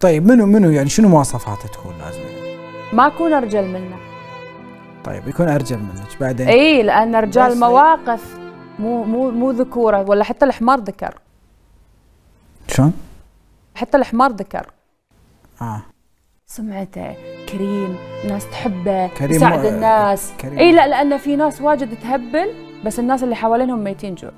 طيب منو منو يعني شنو مواصفاته تكون لازم؟ يعني؟ ما أكون أرجل منه. طيب يكون أرجل منك. بعدين؟ إي لأن رجال مواقف مو مو مو ذكورة ولا حتى الحمار ذكر. شلون؟ حتى الحمار ذكر. آه. سمعته كريم ناس تحبه كريم يساعد الناس. كريم. إي لا لأن في ناس واجد تهبل بس الناس اللي حوالينهم ميتين جوع.